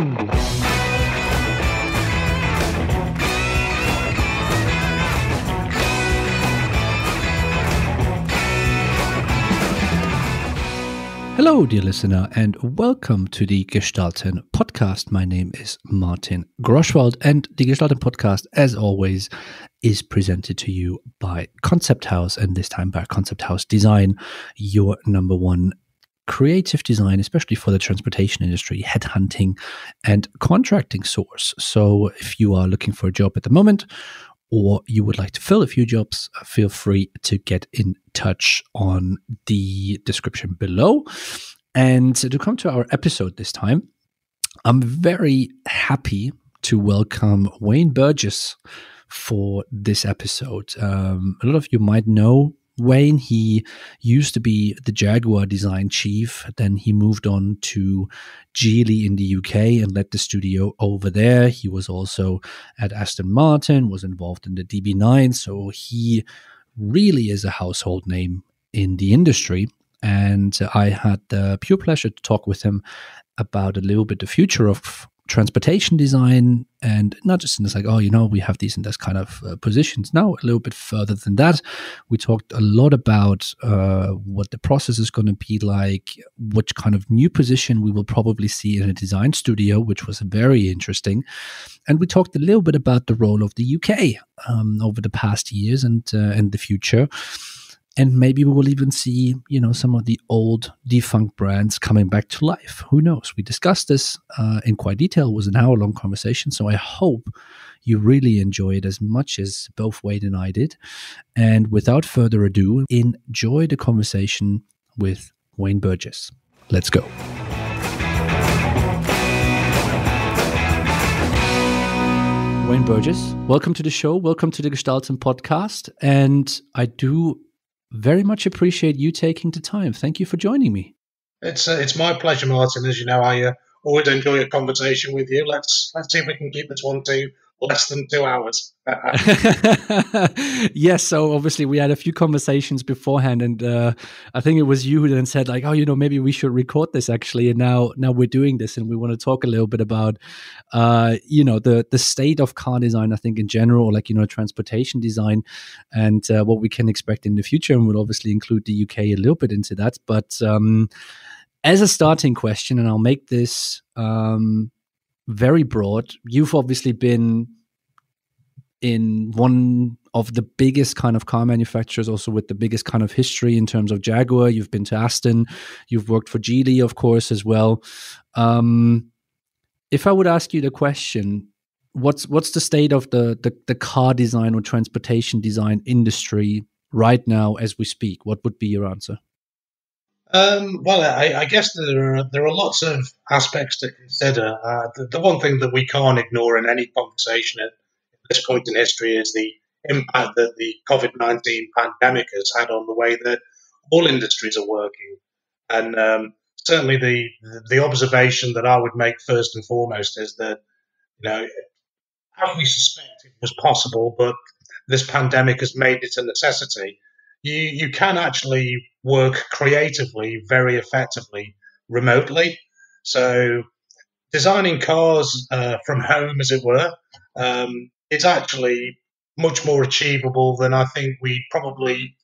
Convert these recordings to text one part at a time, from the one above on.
Hello, dear listener, and welcome to the Gestalten podcast. My name is Martin Groschwald, and the Gestalten podcast, as always, is presented to you by Concept House, and this time by Concept House Design, your number one creative design, especially for the transportation industry, headhunting, and contracting source. So, if you are looking for a job at the moment, or you would like to fill a few jobs, feel free to get in touch on the description below. And to come to our episode this time, I'm very happy to welcome Wayne Burgess for this episode. Um, a lot of you might know Wayne, he used to be the Jaguar design chief. Then he moved on to Geely in the UK and led the studio over there. He was also at Aston Martin, was involved in the DB9. So he really is a household name in the industry. And I had the pure pleasure to talk with him about a little bit the future of transportation design and not just in this like oh you know we have these in this kind of uh, positions. Now a little bit further than that we talked a lot about uh, what the process is going to be like which kind of new position we will probably see in a design studio which was very interesting. And we talked a little bit about the role of the uk um, over the past years and uh, and the future and maybe we will even see you know some of the old defunct brands coming back to life. Who knows? We discussed this uh, in quite detail. It was an hour long conversation. So i hope you really enjoy it as much as both Wayne and i did. And without further ado enjoy the conversation with wayne burgess. Let's go. Wayne Burgess, welcome to the show. Welcome to the Gestalten podcast. And I do very much appreciate you taking the time. Thank you for joining me. It's uh, it's my pleasure, Martin. As you know, I uh, always enjoy a conversation with you. Let's let's see if we can keep this one to less than two hours. yes, so obviously we had a few conversations beforehand, and uh, I think it was you who then said like, "Oh, you know, maybe we should record this actually." And now, now we're doing this, and we want to talk a little bit about, uh, you know, the the state of car design. I think in general, like you know, transportation design, and uh, what we can expect in the future, and we'll obviously include the UK a little bit into that. But um, as a starting question, and I'll make this. Um, very broad. You've obviously been in one of the biggest kind of car manufacturers, also with the biggest kind of history in terms of Jaguar. You've been to Aston, you've worked for Geely, of course, as well. Um, if I would ask you the question, what's what's the state of the, the the car design or transportation design industry right now as we speak? What would be your answer? Um, well, I, I, guess there are there are lots of aspects to consider. Uh, the, the, one thing that we can't ignore in any conversation at this point in history is the impact that the COVID nineteen pandemic has had on the way that all industries are working, and um, certainly the the observation that I would make first and foremost is that you know, as we suspect it was possible, but this pandemic has made it a necessity you you can actually work creatively very effectively remotely. So designing cars uh, from home, as it were, um, it's actually much more achievable than I think we probably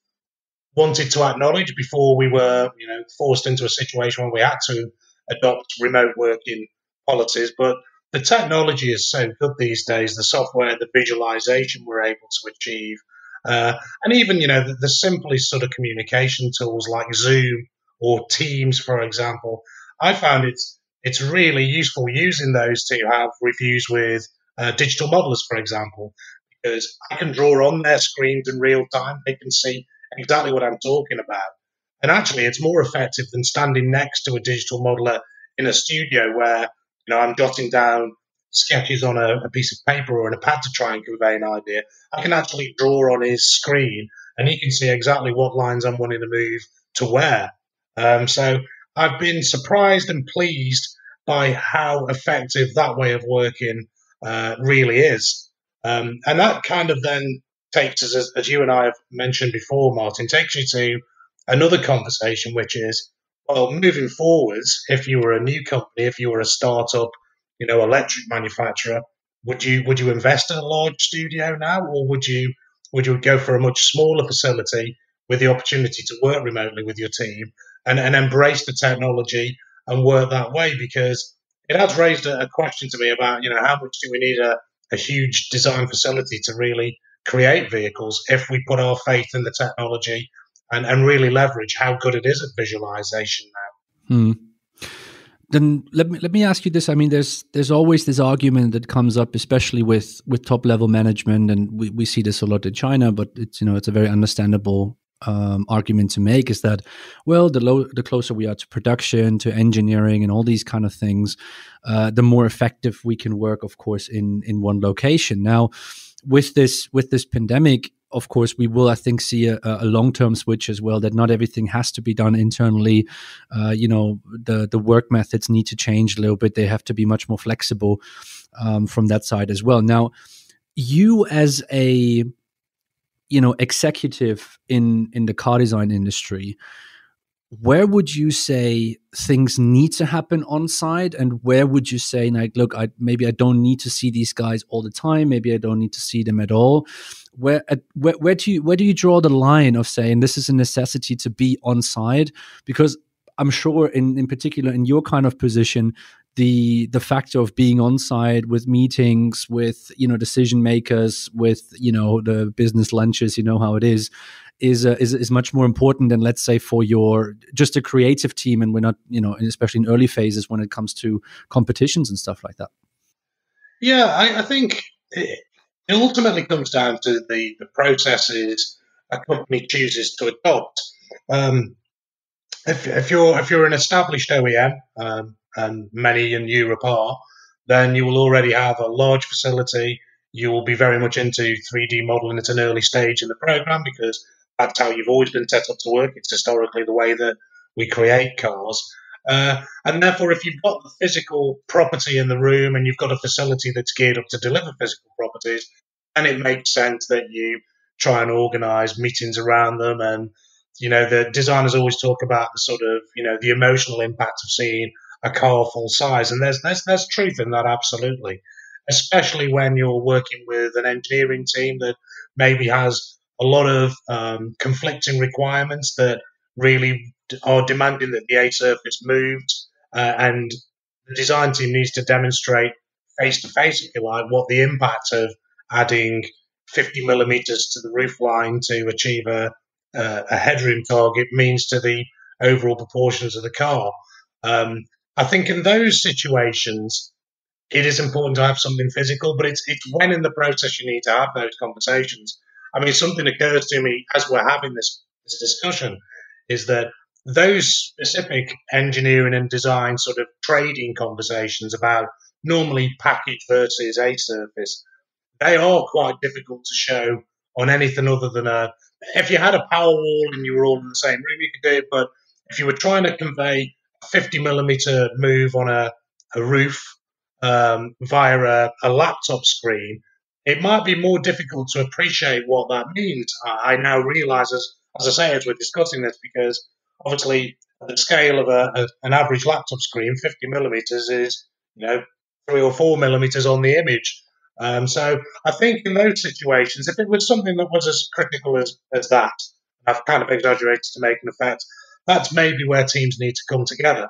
wanted to acknowledge before we were, you know, forced into a situation where we had to adopt remote working policies. But the technology is so good these days, the software, the visualization we're able to achieve, uh, and even, you know, the, the simplest sort of communication tools like Zoom or Teams, for example, I found it's it's really useful using those to have reviews with uh, digital modelers, for example, because I can draw on their screens in real time. They can see exactly what I'm talking about. And actually, it's more effective than standing next to a digital modeler in a studio where you know I'm jotting down sketches on a, a, piece of paper or in a pad to try and convey an idea, I can actually draw on his screen and he can see exactly what lines I'm wanting to move to where. Um, so I've been surprised and pleased by how effective that way of working uh, really is. Um, and that kind of then takes us, as, as you and I have mentioned before, Martin, takes you to another conversation, which is, well, moving forwards, if you were a new company, if you were a startup, you know, electric manufacturer, would you would you invest in a large studio now, or would you would you go for a much smaller facility with the opportunity to work remotely with your team and, and embrace the technology and work that way? Because it has raised a, a question to me about you know how much do we need a, a huge design facility to really create vehicles if we put our faith in the technology and, and really leverage how good it is at visualization now. Hmm. Then let me let me ask you this. I mean, there's there's always this argument that comes up, especially with with top level management, and we, we see this a lot in China. But it's you know it's a very understandable um, argument to make is that well the low the closer we are to production to engineering and all these kind of things uh, the more effective we can work of course in in one location now with this with this pandemic of course, we will, I think, see a, a long-term switch as well. That not everything has to be done internally. Uh, you know, the the work methods need to change a little bit. They have to be much more flexible um, from that side as well. Now, you as a you know executive in in the car design industry, where would you say things need to happen on site and where would you say like look i maybe i don't need to see these guys all the time. Maybe i don't need to see them at all. Where where, where do you where do you draw the line of saying this is a necessity to be on site because i'm sure in in particular in your kind of position the the factor of being on site with meetings with you know decision makers with you know the business lunches you know how it is is, uh, is is much more important than let's say for your just a creative team and we're not you know especially in early phases when it comes to competitions and stuff like that yeah i, I think it, ultimately comes down to the the processes a company chooses to adopt um, if, if you're if you're an established OEM, um, and many in Europe are, then you will already have a large facility. You will be very much into 3D modeling at an early stage in the program because that's how you've always been set up to work. It's historically the way that we create cars. Uh, and therefore, if you've got the physical property in the room and you've got a facility that's geared up to deliver physical properties, then it makes sense that you try and organize meetings around them. And, you know, the designers always talk about the sort of, you know, the emotional impact of seeing a car full size. And there's, there's, there's truth in that, absolutely. Especially when you're working with an engineering team that maybe has a lot of um, conflicting requirements that really are demanding that the A surface moved, uh, and the design team needs to demonstrate face to face, if you like, what the impact of adding 50 millimeters to the roof line to achieve a, a, a headroom target means to the overall proportions of the car. Um, I think in those situations, it is important to have something physical, but it's it's when in the process you need to have those conversations. I mean, something occurs to me as we're having this, this discussion is that those specific engineering and design sort of trading conversations about normally package versus a surface, they are quite difficult to show on anything other than a. If you had a power wall and you were all in the same room, you could do it. But if you were trying to convey a 50 millimeter move on a, a roof um, via a, a, laptop screen, it might be more difficult to appreciate what that means. I, now realize, as, as I say, as we're discussing this, because obviously the scale of a, a, an average laptop screen, 50 millimeters, is you know three or four millimeters on the image. Um, so I think in those situations, if it was something that was as critical as, as that, I've kind of exaggerated to make an effect, that's maybe where teams need to come together.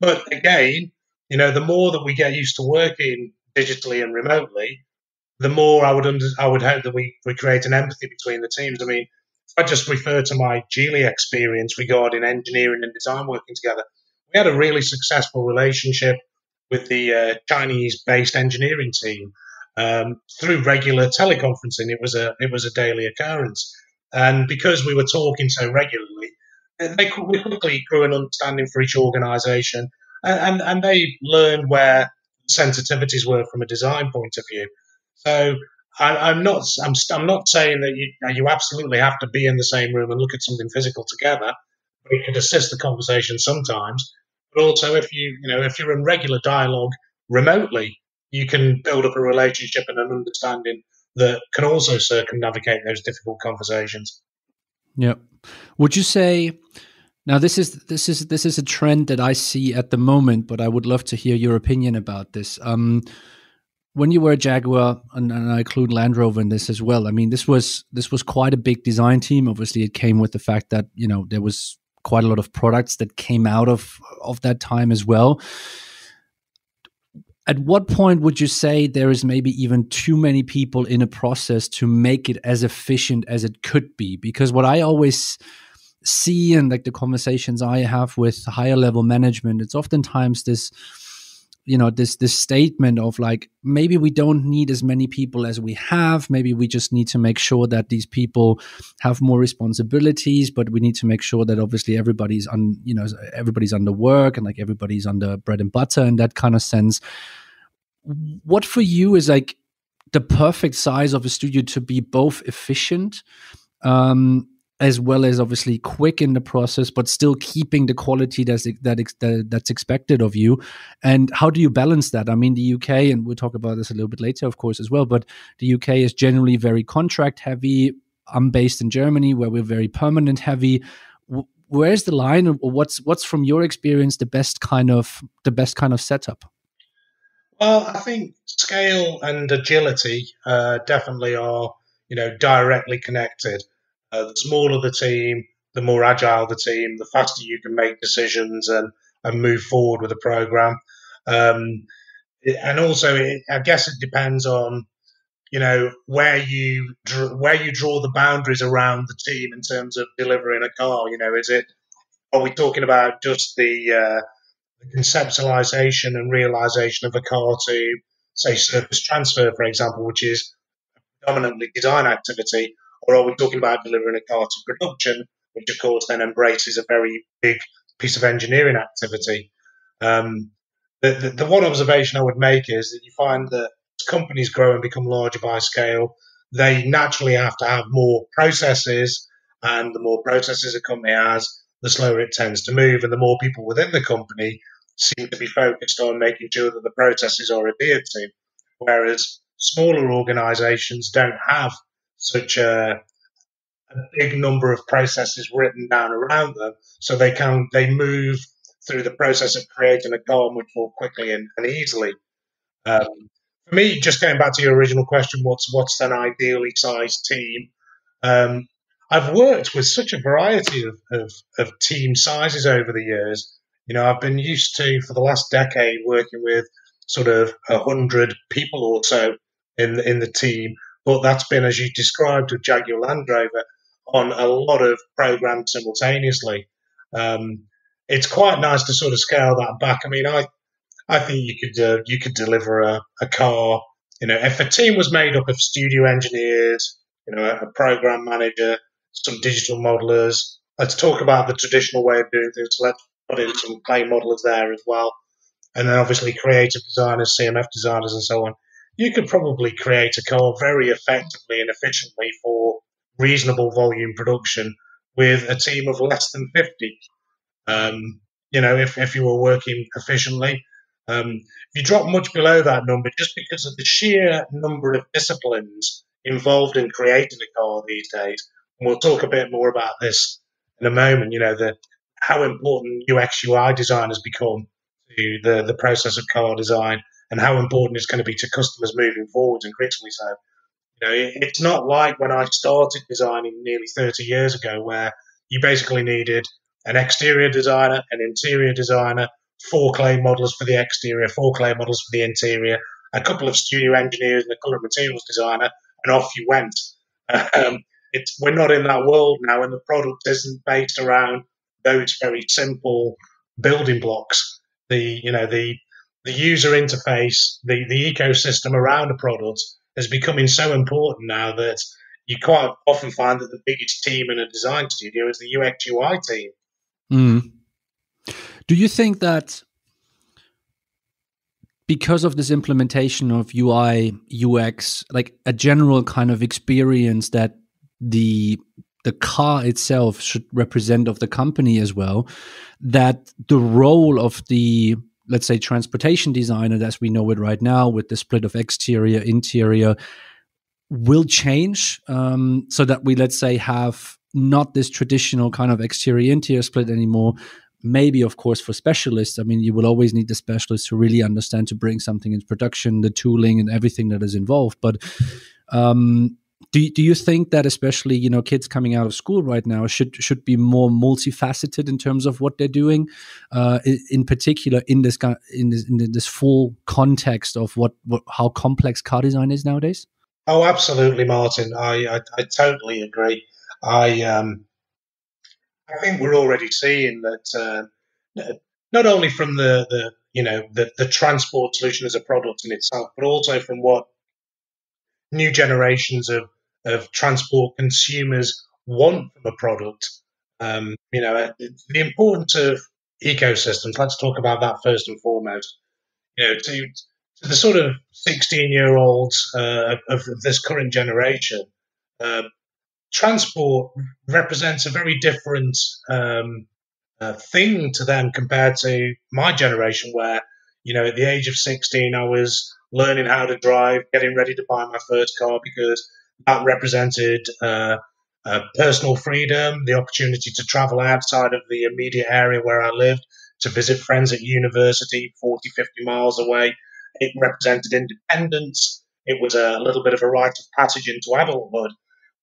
But again, you know, the more that we get used to working digitally and remotely, the more I would under, I would hope that we, we create an empathy between the teams. I mean, I just refer to my Geely experience regarding engineering and design working together, we had a really successful relationship with the uh, Chinese-based engineering team um, through regular teleconferencing. It was a it was a daily occurrence, and because we were talking so regularly, they quickly grew an understanding for each organisation, and, and, and they learned where sensitivities were from a design point of view. So I, am not I'm, I'm not saying that you you absolutely have to be in the same room and look at something physical together. But it could assist the conversation sometimes. But also, if you you know if you're in regular dialogue remotely, you can build up a relationship and an understanding that can also circumnavigate those difficult conversations. Yep. Would you say Now this is this is this is a trend that I see at the moment, but I would love to hear your opinion about this. Um, when you were a Jaguar, and, and, I include Land Rover in this as well. I mean, this was this was quite a big design team. Obviously, it came with the fact that you know there was quite a lot of products that came out of of that time as well. At what point would you say there is maybe even too many people in a process to make it as efficient as it could be? Because what I always see and like the conversations I have with higher level management, it's oftentimes this you know this this statement of like maybe we don't need as many people as we have. Maybe we just need to make sure that these people have more responsibilities but we need to make sure that obviously everybody's on you know everybody's under work and like everybody's under bread and butter in that kind of sense. What for you is like the perfect size of a studio to be both efficient um as well as obviously quick in the process, but still keeping the quality that's that, that that's expected of you. And how do you balance that? I mean, the UK, and we'll talk about this a little bit later, of course, as well. But the UK is generally very contract heavy. I'm based in Germany, where we're very permanent heavy. Where's the line, what's what's from your experience the best kind of the best kind of setup? Well, I think scale and agility uh, definitely are you know directly connected. Uh, the smaller the team, the more agile the team, the faster you can make decisions and, and move forward with the program. Um, and also, it, I guess it depends on you know where you where you draw the boundaries around the team in terms of delivering a car. You know, is it are we talking about just the, uh, the conceptualization and realization of a car to say surface transfer, for example, which is predominantly design activity, or are we talking about delivering a car to production, which of course then embraces a very big piece of engineering activity? Um, the, the, the, one observation I would make is that you find that companies grow and become larger by scale, they naturally have to have more processes, and the more processes a company has, the slower it tends to move, and the more people within the company seem to be focused on making sure that the processes are adhered to. Whereas smaller organizations don't have such a, a big number of processes written down around them, so they can they move through the process of creating a car much more quickly and, and easily. Um, for me, just going back to your original question, what's what's an ideally sized team? Um, I've worked with such a variety of, of, of, team sizes over the years. You know, I've been used to for the last decade working with sort of a hundred people or so in in the team, but that's been, as you described with Jaguar Land Rover, on a lot of programs simultaneously. Um, it's quite nice to sort of scale that back. I mean, I I think you could uh, you could deliver a, a car. You know, if a team was made up of studio engineers, you know, a program manager, some digital modelers. Let's talk about the traditional way of doing things. Let's put in some clay modelers there as well, and then obviously creative designers, CMF designers, and so on you could probably create a car very effectively and efficiently for reasonable volume production with a team of less than 50. Um, you know, if, if you were working efficiently. Um, if you drop much below that number, just because of the sheer number of disciplines involved in creating a car these days, and we'll talk a bit more about this in a moment, you know, the, how important UX UI design has become to the, the process of car design and how important it's going to be to customers moving forwards increasingly so. You know, it's not like when I started designing nearly 30 years ago, where you basically needed an exterior designer, an interior designer, four clay models for the exterior, four clay models for the interior, a couple of studio engineers, and a color materials designer, and off you went. Um, it's we're not in that world now, and the product isn't based around those very simple building blocks. The you know the the user interface, the, the ecosystem around a product is becoming so important now that you quite often find that the biggest team in a design studio is the UX UI team. Mm. Do you think that because of this implementation of UI UX, like a general kind of experience that the the car itself should represent of the company as well, that the role of the let's say transportation designer as we know it right now with the split of exterior interior will change um, so that we let's say have not this traditional kind of exterior interior split anymore. Maybe of course for specialists i mean you will always need the specialists to really understand to bring something into production the tooling and everything that is involved but um, do, do you think that especially you know kids coming out of school right now should should be more multifaceted in terms of what they're doing uh, in particular in this in this, in this full context of what, what how complex car design is nowadays? Oh absolutely martin. I i, I totally agree. I um I think we're already seeing that uh, not only from the, the you know the, the transport solution as a product in itself, but also from what new generations of, of transport consumers want from a product. Um, you know, the importance of ecosystems. Let's talk about that first and foremost. You know, to, to the sort of 16 year olds uh, of, of, this current generation, uh, transport represents a very different um, uh, thing to them compared to my generation, where you know at the age of 16 I was learning how to drive, getting ready to buy my first car because that represented uh, uh, personal freedom, the opportunity to travel outside of the immediate area where I lived, to visit friends at university 40, 50 miles away. It represented independence. It was a little bit of a rite of passage into adulthood.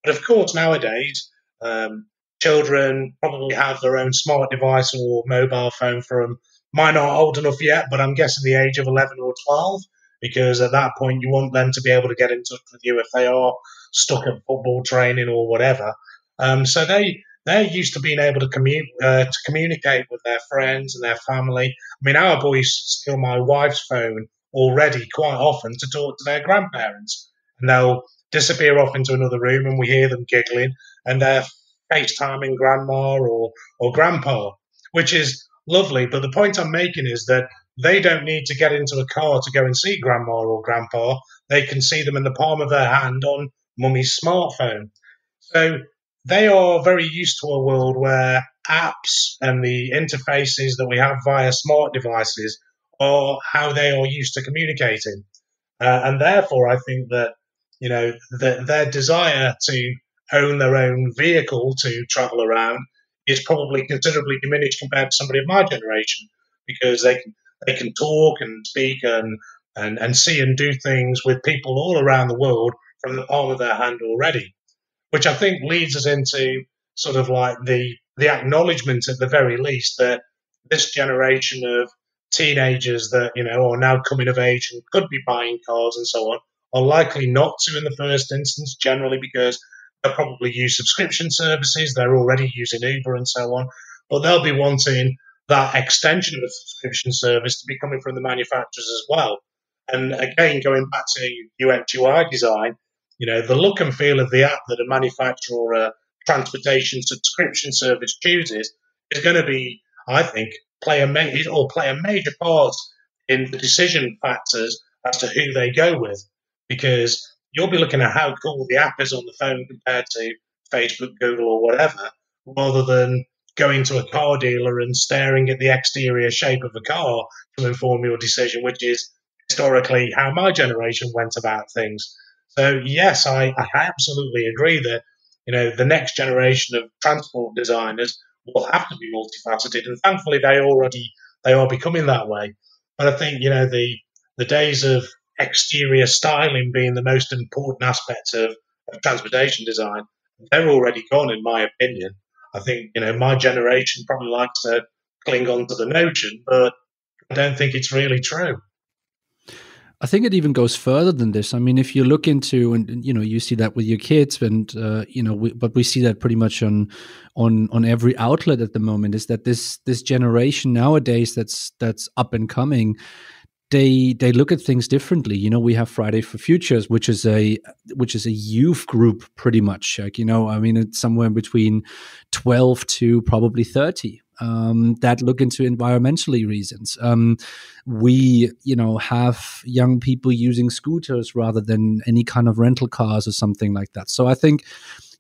But of course, nowadays, um, children probably have their own smart device or mobile phone from mine aren't old enough yet, but I'm guessing the age of 11 or 12, because at that point you want them to be able to get in touch with you if they are stuck at football training or whatever. Um, so they they're used to being able to, commu- uh, to communicate with their friends and their family. I mean, our boys steal my wife's phone already quite often to talk to their grandparents, and they'll disappear off into another room and we hear them giggling and they're FaceTiming grandma or, or grandpa, which is lovely. But the point I'm making is that they don't need to get into a car to go and see grandma or grandpa. They can see them in the palm of their hand on mummy's smartphone. So they are very used to a world where apps and the interfaces that we have via smart devices are how they are used to communicating. Uh, and therefore, I think that you know, the, their desire to own their own vehicle to travel around is probably considerably diminished compared to somebody of my generation because they can they can talk and speak and, and, and see and do things with people all around the world from the palm of their hand already, which I think leads us into sort of like the the acknowledgement at the very least that this generation of teenagers that you know are now coming of age and could be buying cars and so on are likely not to in the first instance, generally because they'll probably use subscription services. They're already using Uber and so on, but they'll be wanting that extension of a subscription service to be coming from the manufacturers as well. And again, going back to UX UI design, you know, the look and feel of the app that a manufacturer or a transportation subscription service chooses is going to be, I think, play a ma- or play a major part in the decision factors as to who they go with because you'll be looking at how cool the app is on the phone compared to Facebook, Google, or whatever, rather than going to a car dealer and staring at the exterior shape of a car to inform your decision, which is historically how my generation went about things. So yes, I, I absolutely agree that you know the next generation of transport designers will have to be multifaceted, and thankfully they already they are becoming that way. But I think you know the the days of exterior styling being the most important aspect of, of transportation design, they're already gone, in my opinion. I think, you know, my generation probably likes to cling on to the notion, but I don't think it's really true. I think it even goes further than this. I mean, if you look into and you know you see that with your kids, and uh, you know, we, but we see that pretty much on on on every outlet at the moment. Is that this this generation nowadays that's that's up and coming? they they look at things differently you know we have friday for futures which is a which is a youth group pretty much like you know i mean it's somewhere between 12 to probably 30 um, that look into environmentally reasons. Um, we, you know, have young people using scooters rather than any kind of rental cars or something like that. So I think,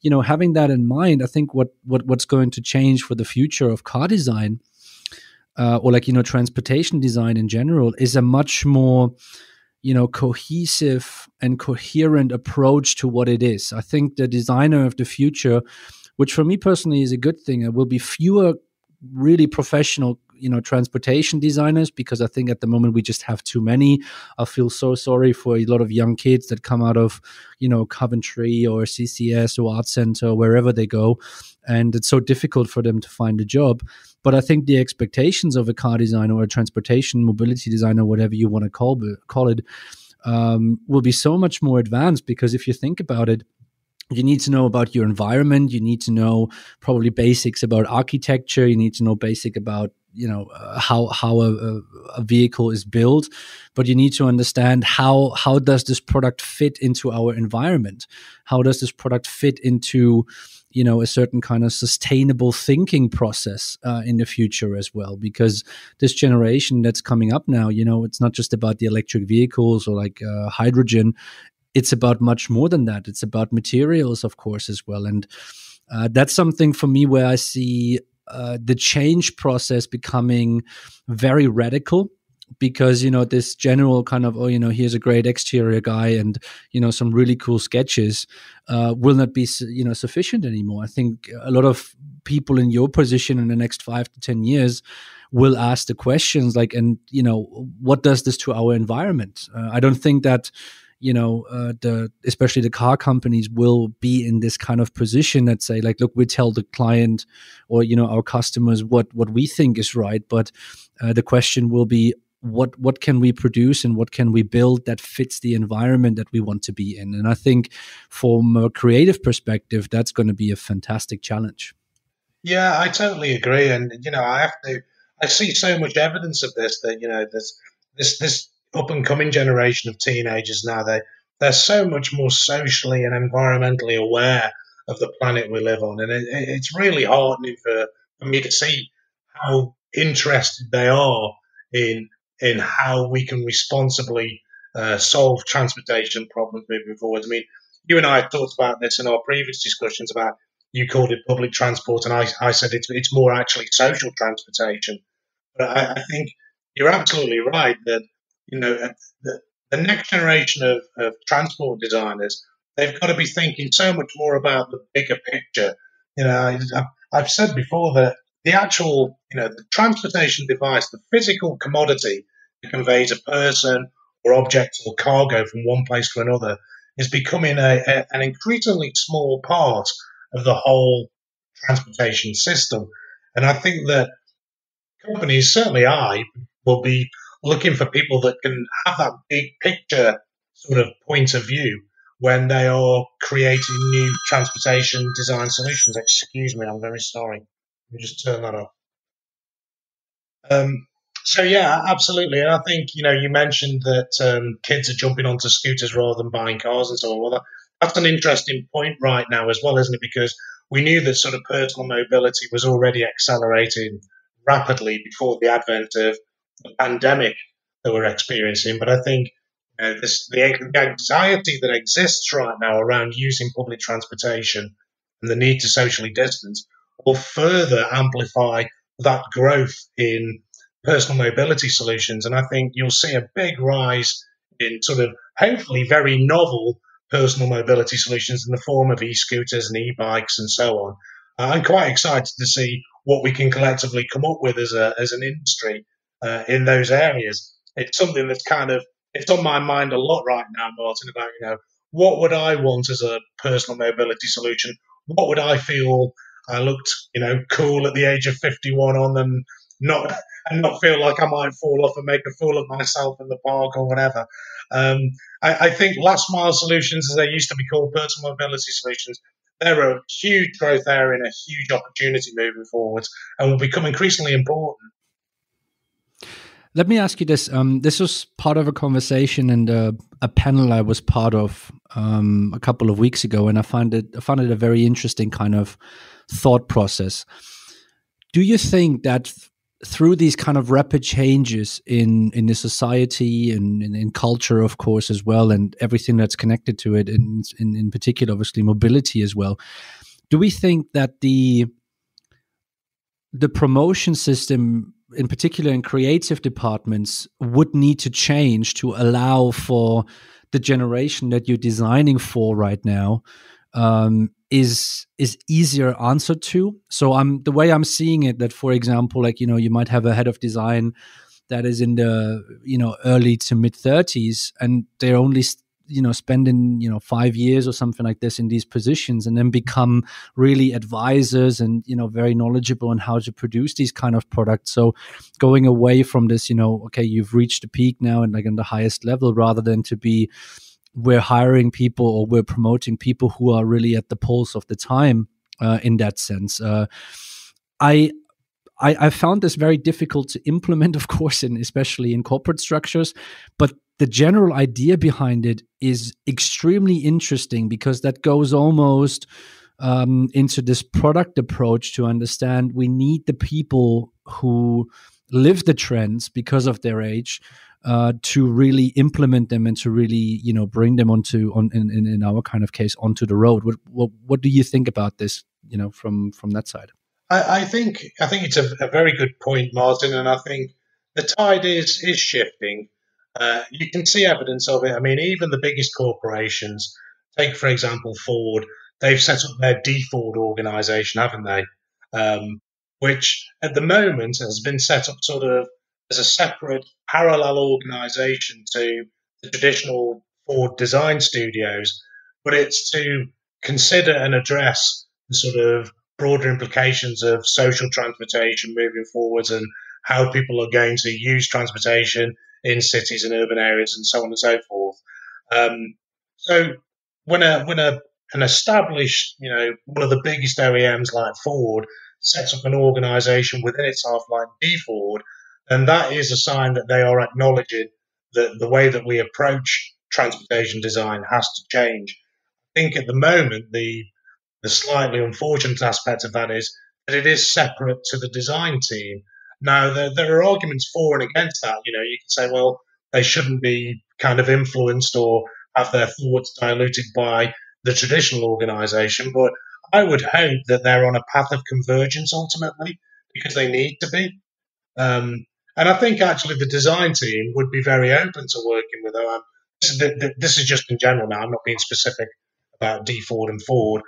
you know, having that in mind, I think what what what's going to change for the future of car design uh, or like you know transportation design in general is a much more you know cohesive and coherent approach to what it is i think the designer of the future which for me personally is a good thing. Will be fewer really professional you know transportation designers because i think at the moment we just have too many. I feel so sorry for a lot of young kids that come out of you know coventry or ccs or art center wherever they go. And it's so difficult for them to find a job. But i think the expectations of a car designer or a transportation mobility designer whatever you want to call, call it um, will be so much more advanced because if you think about it you need to know about your environment. You need to know probably basics about architecture. You need to know basic about you know uh, how how a, a, vehicle is built. But you need to understand how how does this product fit into our environment? How does this product fit into you know a certain kind of sustainable thinking process uh, in the future as well? Because this generation that's coming up now you know it's not just about the electric vehicles or like uh, hydrogen it's about much more than that. It's about materials, of course, as well. And uh, that's something for me where I see uh, the change process becoming very radical because you know this general kind of oh you know here's a great exterior guy and you know some really cool sketches uh, will not be you know sufficient anymore i think a lot of people in your position in the next five to ten years will ask the questions like and you know what does this to our environment uh, i don't think that you know uh, the especially the car companies will be in this kind of position that say like look we tell the client or you know our customers what what we think is right but uh, the question will be what what can we produce and what can we build that fits the environment that we want to be in? And i think from a creative perspective that's going to be a fantastic challenge. Yeah i totally agree. And you know i have to i see so much evidence of this that you know this this this up and coming generation of teenagers now. They they're so much more socially and environmentally aware of the planet we live on, and it, it's really heartening for, for me to see how interested they are in in how we can responsibly uh, solve transportation problems moving forward. I mean, you and I talked about this in our previous discussions about you called it public transport, and I, I said it's, it's more actually social transportation. But I, I think you're absolutely right that you know, the, the next generation of, of transport designers, they've got to be thinking so much more about the bigger picture. You know, I've said before that the actual, you know, the transportation device, the physical commodity that conveys a person or object or cargo from one place to another is becoming a, a, an increasingly small part of the whole transportation system. And I think that companies, certainly I, will be looking for people that can have that big picture sort of point of view when they are creating new transportation design solutions. Excuse me, I'm very sorry. Let me just turn that off. Um, so yeah, absolutely, and I think you know you mentioned that um, kids are jumping onto scooters rather than buying cars and so on. Well, that, that's an interesting point right now as well, isn't it? Because we knew that sort of personal mobility was already accelerating rapidly before the advent of the pandemic that we're experiencing. But I think uh, this, the, anxiety that exists right now around using public transportation and the need to socially distance will further amplify that growth in personal mobility solutions. And I think you'll see a big rise in sort of hopefully very novel personal mobility solutions in the form of e-scooters and e-bikes and so on. Uh, I'm quite excited to see what we can collectively come up with as a as an industry uh, in those areas. It's something that's kind of it's on my mind a lot right now, Martin. About you know what would I want as a personal mobility solution? What would I feel I looked you know cool at the age of 51 on and not and not feel like I might fall off and make a fool of myself in the park or whatever. Um, I, I, think last mile solutions, as they used to be called, personal mobility solutions, they're a huge growth area and a huge opportunity moving forward, and will become increasingly important let me ask you this. Um, this was part of a conversation and a, a panel I was part of um, a couple of weeks ago, and I find it I found it a very interesting kind of thought process. Do you think that through these kind of rapid changes in in the society and in, in, culture, of course, as well, and everything that's connected to it, and in, in particular, obviously, mobility as well, do we think that the the promotion system in particular in creative departments would need to change to allow for the generation that you're designing for right now um, is is easier answered to. So I'm the way I'm seeing it that for example, like you know, you might have a head of design that is in the you know early to mid 30s and they're only you know spending you know five years or something like this in these positions and then become really advisors and you know very knowledgeable on how to produce these kind of products so going away from this you know okay you've reached the peak now and like on the highest level rather than to be we're hiring people or we're promoting people who are really at the pulse of the time uh, in that sense uh, i I, I, found this very difficult to implement, of course, and especially in corporate structures. But the general idea behind it is extremely interesting because that goes almost um, into this product approach to understand we need the people who live the trends because of their age uh, to really implement them and to really you know bring them onto on in, in, our kind of case onto the road. What, what, what do you think about this you know from from that side? I, I think I think it's a, a very good point Martin and I think the tide is is shifting uh, you can see evidence of it. I mean, even the biggest corporations, take for example Ford, they've set up their DFord organization, haven't they? Um, which at the moment has been set up sort of as a separate parallel organization to the traditional Ford design studios, but it's to consider and address the sort of broader implications of social transportation moving forwards and how people are going to use transportation in cities and urban areas and so on and so forth. Um, so when a when a an established, you know, one of the biggest OEMs like Ford sets up an organisation within itself like Ford, then that is a sign that they are acknowledging that the way that we approach transportation design has to change. I think at the moment the the slightly unfortunate aspect of that is that it is separate to the design team. Now, there, there are arguments for and against that. You know, you can say, well, they shouldn't be kind of influenced or have their thoughts diluted by the traditional organization. But I would hope that they're on a path of convergence ultimately because they need to be. Um, and I think actually the design team would be very open to working with them. This, this is just in general now. I'm not being specific about DFord and Ford.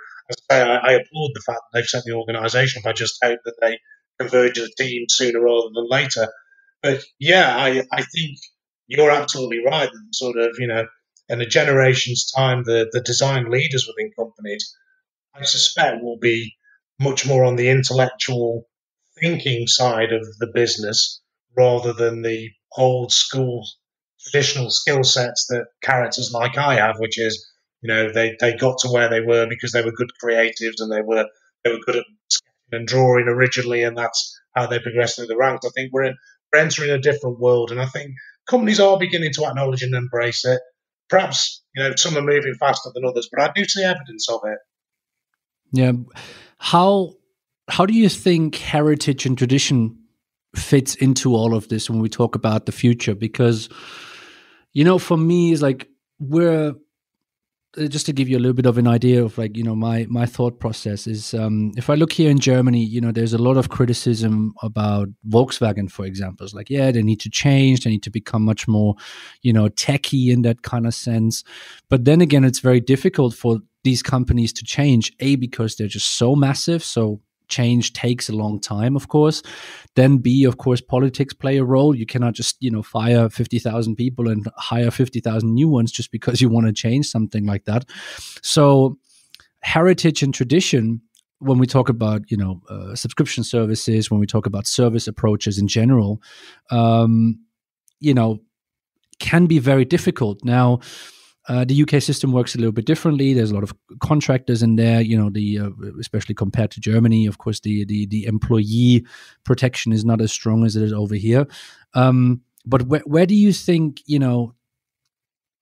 I, I applaud the fact that they've set the organisation up. I just hope that they converge as a team sooner rather than later. But yeah, I, I think you're absolutely right. That sort of, you know, in a generation's time, the, the design leaders within companies, I suspect, will be much more on the intellectual thinking side of the business rather than the old school traditional skill sets that characters like I have, which is, you know, they, they got to where they were because they were good creatives and they were they were good at and drawing originally, and that's how they progress through the ranks. I think we're in, we're entering a different world, and I think companies are beginning to acknowledge and embrace it. Perhaps you know some are moving faster than others, but I do see evidence of it. Yeah, how how do you think heritage and tradition fits into all of this when we talk about the future? Because you know, for me, it's like we're just to give you a little bit of an idea of like you know my my thought process is um, if I look here in Germany, you know, there's a lot of criticism about Volkswagen, for example. It's like yeah, they need to change, they need to become much more, you know, techy in that kind of sense. But then again, it's very difficult for these companies to change. A because they're just so massive, so change takes a long time, of course. Then B, of course, politics play a role. You cannot just, you know, fire 50,000 people and hire 50,000 new ones just because you want to change something like that. So heritage and tradition when we talk about you know uh, subscription services when we talk about service approaches in general um, you know can be very difficult now uh, the UK system works a little bit differently. There's a lot of contractors in there, you know, the uh, especially compared to Germany. Of course, the, the the employee protection is not as strong as it is over here. Um, but where, where do you think you know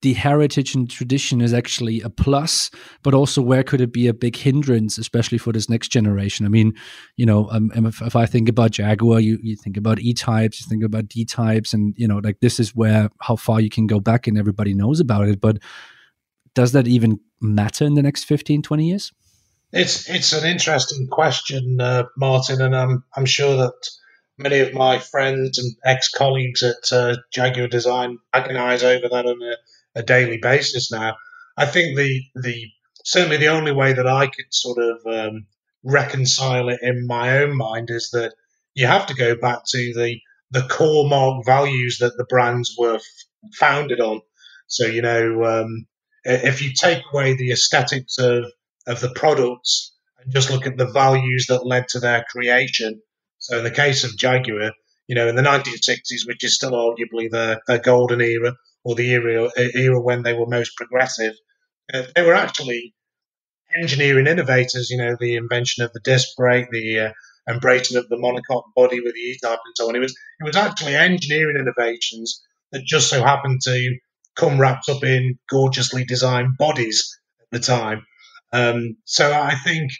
the heritage and tradition is actually a plus, but also where could it be a big hindrance, especially for this next generation? I mean, you know, um, if, if, I think about Jaguar, you, you think about E types, you think about D types, and you know, like this is where how far you can go back, and everybody knows about it. But does that even matter in the next 15, 20 years? It's it's an interesting question, uh, Martin, and I'm I'm sure that many of my friends and ex colleagues at uh, Jaguar Design agonize over that on a a daily basis now. I think the the certainly the only way that I could sort of um, reconcile it in my own mind is that you have to go back to the the core mark values that the brands were f- founded on. So you know, um, if you take away the aesthetics of of the products and just look at the values that led to their creation. So in the case of Jaguar, you know, in the 1960s, which is still arguably their, their golden era or the era era when they were most progressive, uh, they were actually engineering innovators. You know, the invention of the disc brake, the uh, embracing of the monocoque body with the E-type and so on. It was it was actually engineering innovations that just so happened to come wrapped up in gorgeously designed bodies at the time. Um, so I think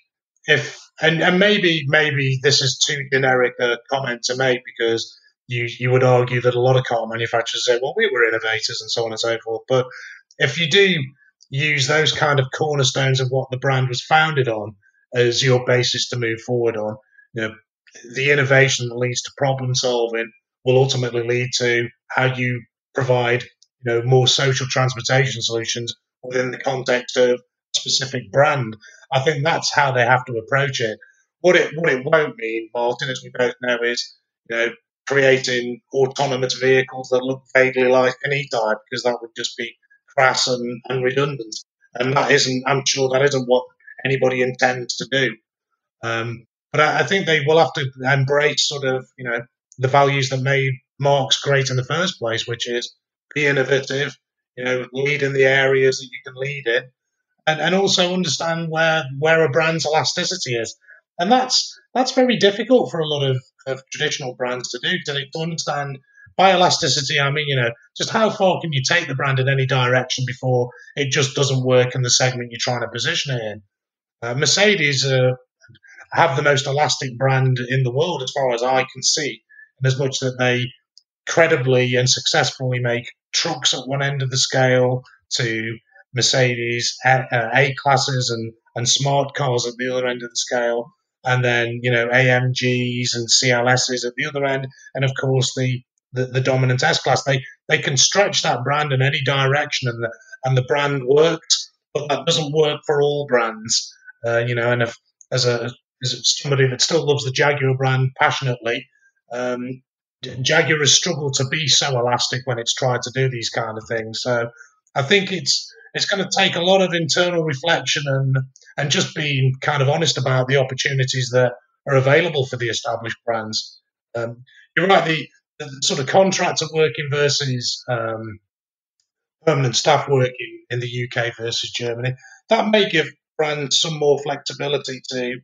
if and, and maybe maybe this is too generic a comment to make because you you would argue that a lot of car manufacturers say, well, we were innovators and so on and so forth. But if you do use those kind of cornerstones of what the brand was founded on as your basis to move forward on, you know, the innovation that leads to problem solving will ultimately lead to how you provide you know more social transportation solutions within the context of a specific brand. I think that's how they have to approach it. What it what it won't mean, Martin, as we both know, is you know creating autonomous vehicles that look vaguely like an E-type because that would just be crass and, and redundant. And that isn't, I'm sure that isn't what anybody intends to do. Um, but I, I, think they will have to embrace sort of, you know, the values that made marques great in the first place, which is be innovative, you know, lead in the areas that you can lead in, and, and also understand where where a brand's elasticity is. And that's that's very difficult for a lot of, of traditional brands to do to, understand by elasticity, I mean, you know, just how far can you take the brand in any direction before it just doesn't work in the segment you're trying to position it in? Uh, Mercedes uh, have the most elastic brand in the world, as far as I can see, and as much that they credibly and successfully make trucks at one end of the scale to Mercedes A classes and, and smart cars at the other end of the scale, and then you know AMGs and CLSs at the other end, and of course the the, the dominant S class. They they can stretch that brand in any direction, and the and the brand works, but that doesn't work for all brands. Uh, you know, and if as a as somebody that still loves the Jaguar brand passionately, um, Jaguar has struggled to be so elastic when it's tried to do these kind of things. So I think it's it's going to take a lot of internal reflection and and just being kind of honest about the opportunities that are available for the established brands. Um, you're right. The the sort of contractor working versus um, permanent staff working in the UK versus Germany, that may give brands some more flexibility to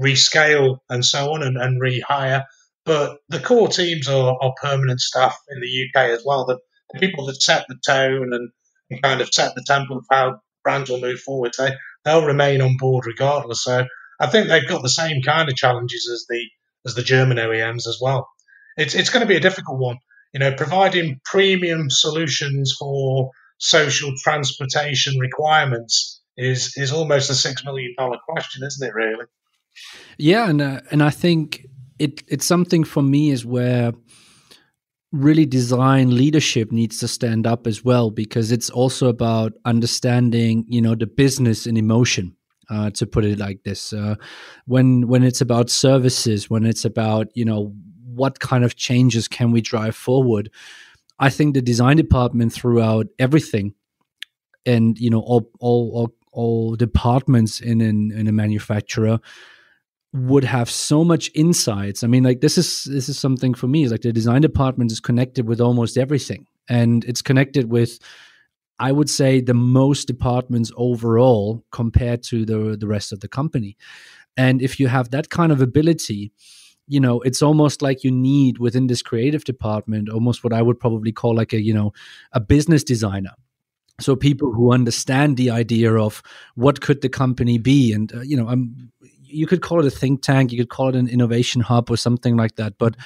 rescale and so on and, and rehire. But the core teams are, are, permanent staff in the UK as well. The, the people that set the tone and, and, kind of set the tempo of how brands will move forward, they, they'll remain on board regardless. So I think they've got the same kind of challenges as the as the German OEMs as well it's it's going to be a difficult one. You know, providing premium solutions for social transportation requirements is is almost a six million dollar question, isn't it? Really? Yeah, and uh, and I think it it's something for me is where really design leadership needs to stand up as well because it's also about understanding you know the business and emotion uh, to put it like this. Uh, when when it's about services when it's about you know what kind of changes can we drive forward i think the design department throughout everything and you know all all all, all departments in an, in a manufacturer would have so much insights. I mean like this is this is something for me is like the design department is connected with almost everything. And it's connected with i would say the most departments overall compared to the the rest of the company. And if you have that kind of ability you know it's almost like you need within this creative department almost what i would probably call like a you know a business designer. So people who understand the idea of what could the company be? And uh, you know i'm you could call it a think tank you could call it an innovation hub or something like that but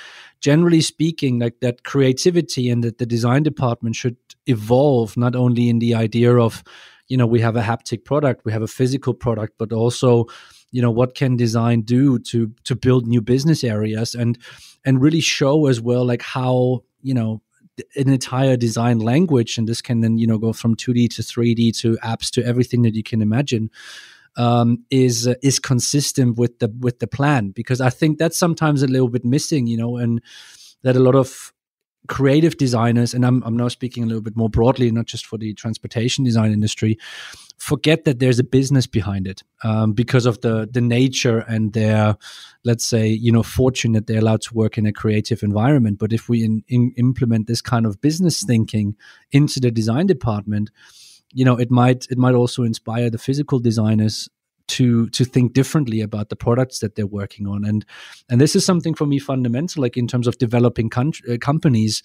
generally speaking like that creativity and that the design department should evolve not only in the idea of you know we have a haptic product we have a physical product but also you know what can design do to to build new business areas and and really show as well like how you know an entire design language, and this can then you know go from 2D to 3D to apps to everything that you can imagine. Um, is uh, is consistent with the with the plan because I think that's sometimes a little bit missing, you know, and that a lot of creative designers, and I'm, I'm now speaking a little bit more broadly, not just for the transportation design industry, forget that there's a business behind it um, because of the the nature and their, let's say, you know, fortune that they're allowed to work in a creative environment. But if we in, in implement this kind of business thinking into the design department, you know, it might it might also inspire the physical designers to to think differently about the products that they're working on. And and this is something for me fundamental like in terms of developing uh, companies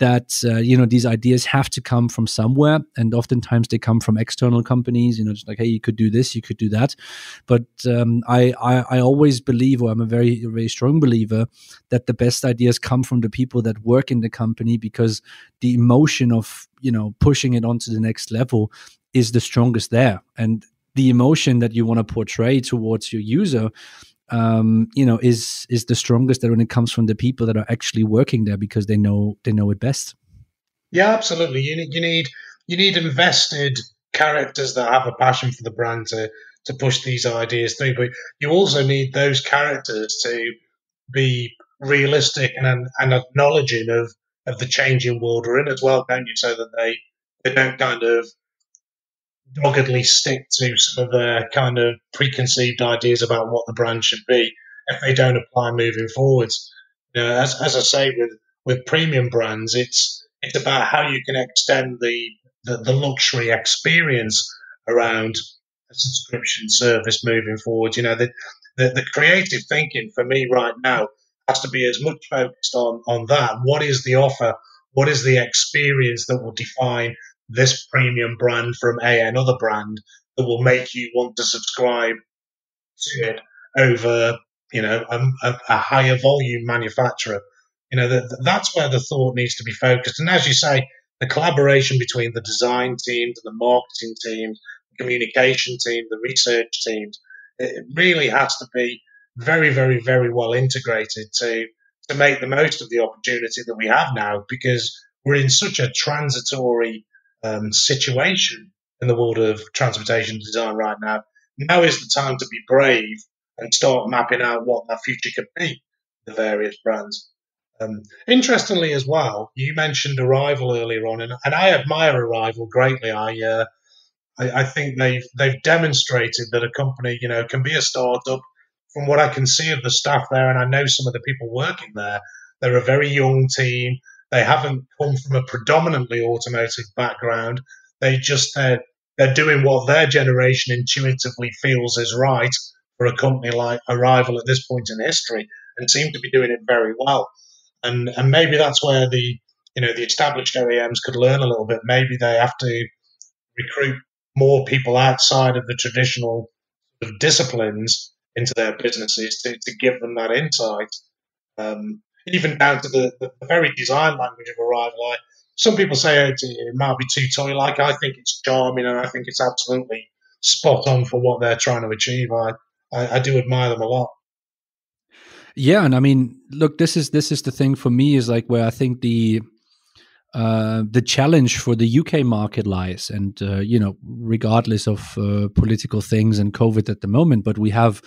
that uh, you know these ideas have to come from somewhere and oftentimes they come from external companies you know just like hey you could do this you could do that. But um, I, I, I always believe or i'm a very very strong believer that the best ideas come from the people that work in the company because the emotion of you know pushing it onto the next level is the strongest there. And the emotion that you want to portray towards your user um, you know is is the strongest that when it comes from the people that are actually working there because they know they know it best. Yeah absolutely. You need you need you need invested characters that have a passion for the brand to to push these ideas through but you also need those characters to be realistic and and acknowledging of of the changing world we're in as well don't you? So that they they don't kind of doggedly stick to some of their kind of preconceived ideas about what the brand should be if they don't apply moving forwards. You know, as, as I say with, with premium brands, it's it's about how you can extend the, the, the luxury experience around a subscription service moving forward. You know, the, the, the creative thinking for me right now has to be as much focused on, on that. What is the offer? What is the experience that will define this premium brand from a another brand that will make you want to subscribe to it over you know a, a higher volume manufacturer. You know that that's where the thought needs to be focused. And as you say the collaboration between the design teams the marketing teams the communication team the research teams it really has to be very very very well integrated to to make the most of the opportunity that we have now because we're in such a transitory um, situation in the world of transportation design right now. Now is the time to be brave and start mapping out what that future could be, the various brands. Um, interestingly, as well, you mentioned Arrival earlier on, and, and I admire Arrival greatly. I, uh, I, I think they've they've demonstrated that a company, you know, can be a startup. From what I can see of the staff there, and I know some of the people working there, they're a very young team. They haven't come from a predominantly automotive background. They just they're, they're doing what their generation intuitively feels is right for a company like Arrival at this point in history, and seem to be doing it very well. And and maybe that's where the you know the established OEMs could learn a little bit. Maybe they have to recruit more people outside of the traditional disciplines into their businesses to, to give them that insight. Um, even down to the, the, very design language of Arrival. I, some people say it, it might be too toy like. I think it's charming and I think it's absolutely spot on for what they're trying to achieve. I, I, I do admire them a lot. Yeah, and I mean, look, this is this is the thing for me is like where I think the uh, the challenge for the UK market lies, and uh, you know, regardless of uh, political things and COVID at the moment, but we have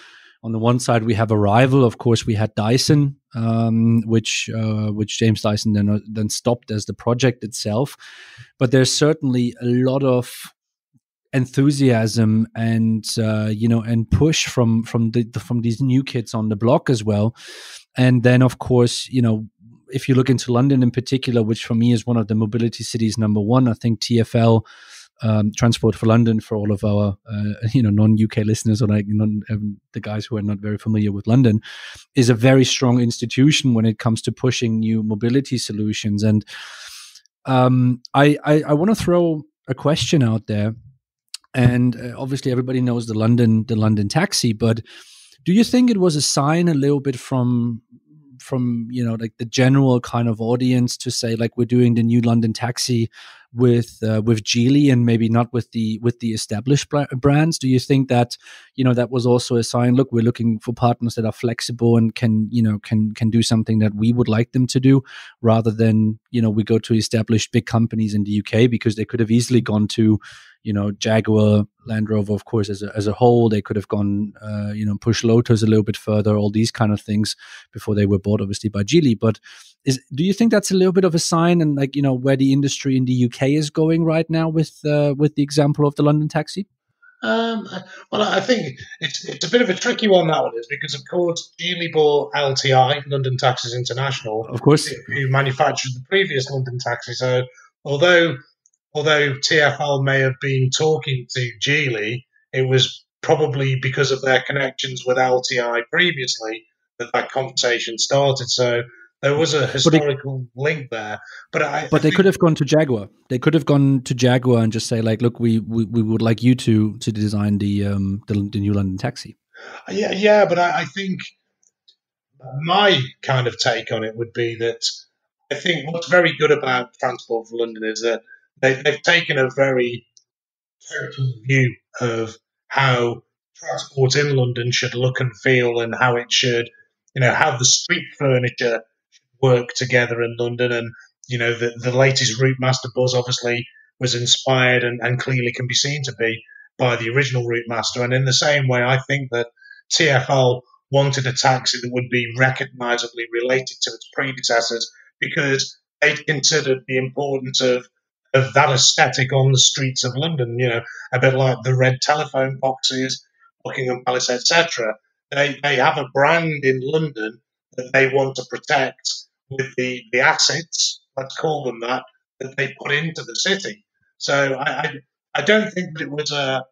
on the one side we have Arrival. Of course, we had Dyson, um, which uh, which James Dyson then uh, then stopped as the project itself. But there's certainly a lot of enthusiasm and uh, you know and push from from the from these new kids on the block as well. And then of course you know if you look into London in particular, which for me is one of the mobility cities number one, I think TFL um, Transport for London for all of our uh, you know non UK listeners or like non, um, the guys who are not very familiar with London is a very strong institution when it comes to pushing new mobility solutions. And um, I I, I want to throw a question out there, and uh, obviously everybody knows the London the London taxi, but do you think it was a sign a little bit from from you know like the general kind of audience to say like we're doing the new London taxi with uh, with Geely and maybe not with the with the established brands? Do you think that you know that was also a sign? Look, we're looking for partners that are flexible and can you know can can do something that we would like them to do, rather than you know we go to established big companies in the UK because they could have easily gone to you know Jaguar, Land Rover, of course, as a, as a whole. They could have gone, uh, you know, push Lotus a little bit further, all these kind of things before they were bought, obviously, by Geely. But is do you think that's a little bit of a sign, and like you know, where the industry in the UK is going right now with uh, with the example of the London taxi? Um, well, I think it's it's a bit of a tricky one that one is because of course Geely bought LTI, London Taxis International, of course, who manufactured the previous London taxi. So although although TFL may have been talking to Geely, it was probably because of their connections with LTI previously that that conversation started. So there was a historical it, link there, but I, but I they could have gone to Jaguar. They could have gone to Jaguar and just say like, look, we we, we would like you to to design the um the, the new London taxi. Yeah, yeah, but I, I think my kind of take on it would be that I think what's very good about Transport for London is that they, they've taken a very total view of how transport in London should look and feel and how it should, you know, how the street furniture should work together in London. And, you know, the, the latest Route Master buzz obviously was inspired and, and clearly can be seen to be by the original Route Master. And in the same way, I think that TFL wanted a taxi that would be recognizably related to its predecessors because they considered the importance of of that aesthetic on the streets of London. You know, a bit like the red telephone boxes, Buckingham Palace, etc. They they have a brand in London that they want to protect with the the assets, let's call them that, that they put into the city. So I I, I don't think that it was a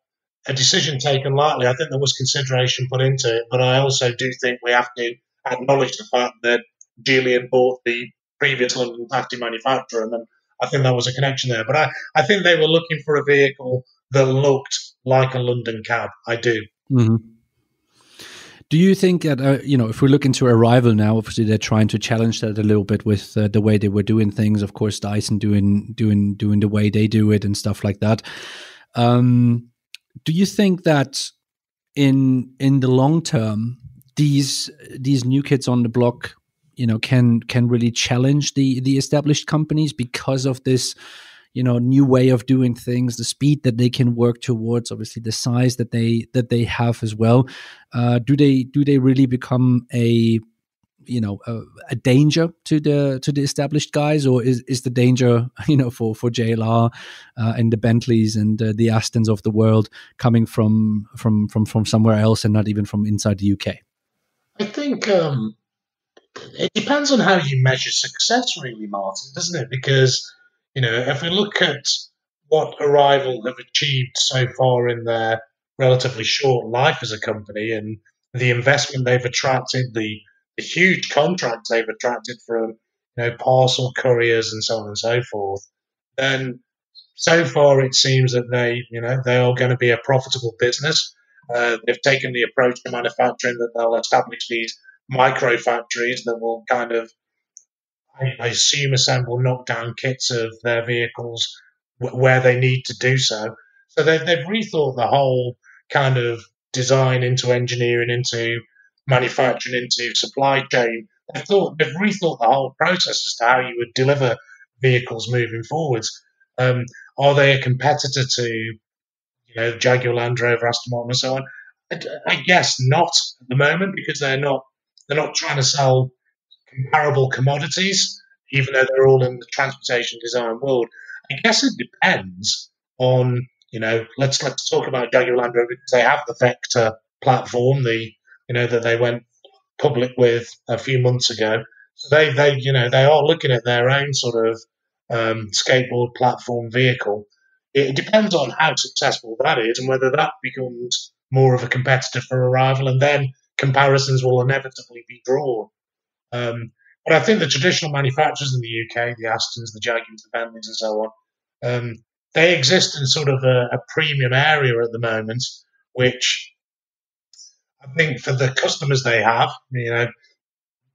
a decision taken lightly. I think there was consideration put into it, but I also do think we have to acknowledge the fact that Geely bought the previous London taxi manufacturer and then I think that was a connection there. But I, I think they were looking for a vehicle that looked like a London cab. I do. Mm-hmm. Do you think that uh, you know if we look into Arrival now, obviously they're trying to challenge that a little bit with uh, the way they were doing things. Of course, Dyson doing doing doing the way they do it and stuff like that. Um, do you think that in in the long term, these these new kids on the block you know can can really challenge the the established companies because of this you know new way of doing things the speed that they can work towards obviously the size that they that they have as well. Uh, do they do they really become a you know a, a, danger to the to the established guys or is is the danger you know for for JLR uh, and the Bentleys and uh, the Astons of the world coming from from from from somewhere else and not even from inside the UK I think um it depends on how you measure success, really, Martin, doesn't it? Because, you know, if we look at what Arrival have achieved so far in their relatively short life as a company and the investment they've attracted, the, the huge contracts they've attracted from, you know, parcel couriers and so on and so forth, then so far it seems that they, you know, they are going to be a profitable business. Uh, they've taken the approach to manufacturing that they'll establish these micro factories that will kind of, I, assume, assemble knockdown kits of their vehicles where they need to do so. So they've, they've rethought the whole kind of design into engineering, into manufacturing, into supply chain. They've thought they've rethought the whole process as to how you would deliver vehicles moving forwards. Um, are they a competitor to, you know, Jaguar Land Rover, Aston Martin, and so on? I, I guess not at the moment because they're not they're not trying to sell comparable commodities, even though they're all in the transportation design world. I guess it depends on, you know, let's let's talk about Jaguar Land Rover because they have the Vector platform, the you know that they went public with a few months ago. So they they you know they are looking at their own sort of um, skateboard platform vehicle. It depends on how successful that is and whether that becomes more of a competitor for Arrival, and then comparisons will inevitably be drawn. Um, but I think the traditional manufacturers in the UK, the Astons, the Jaguars, the Bentleys, and so on, um, they exist in sort of a, a, premium area at the moment, which I think for the customers they have, you know,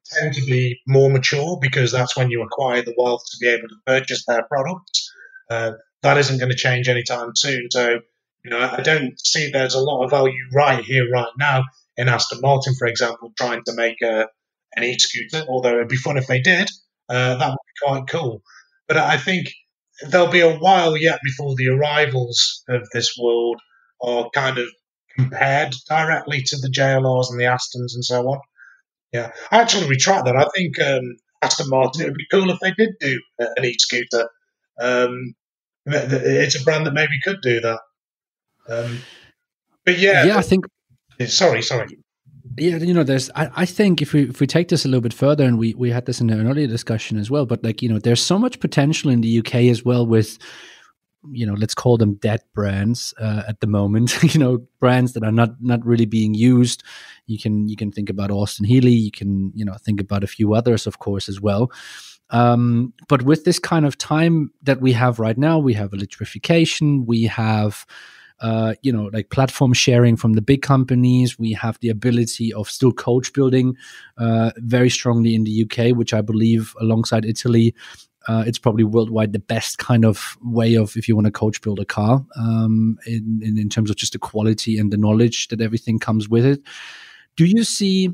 tend to be more mature because that's when you acquire the wealth to be able to purchase their products. Uh, that isn't going to change anytime soon. So, you know, I don't see there's a lot of value right here, right now in Aston Martin, for example, trying to make a, an e-scooter. Although it'd be fun if they did, uh, that would be quite cool. But I think there'll be a while yet before the arrivals of this world are kind of compared directly to the JLRs and the Astons and so on. Yeah, I actually retract that. I think um, Aston Martin. It would be cool if they did do an e-scooter. Um, it's a brand that maybe could do that. Um, but yeah, yeah, I think. Sorry, sorry. Yeah, you know, there's. I, I think if we if we take this a little bit further, and we we had this in an earlier discussion as well, but like you know, there's so much potential in the UK as well with you know let's call them dead brands uh, at the moment you know brands that are not not really being used you can you can think about austin healey you can you know think about a few others of course as well um, but with this kind of time that we have right now, we have electrification, we have uh, you know, like platform sharing from the big companies. We have the ability of still coach building uh, very strongly in the UK, which I believe, alongside Italy, uh, it's probably worldwide the best kind of way of if you want to coach build a car um, in, in, in terms of just the quality and the knowledge that everything comes with it. Do you see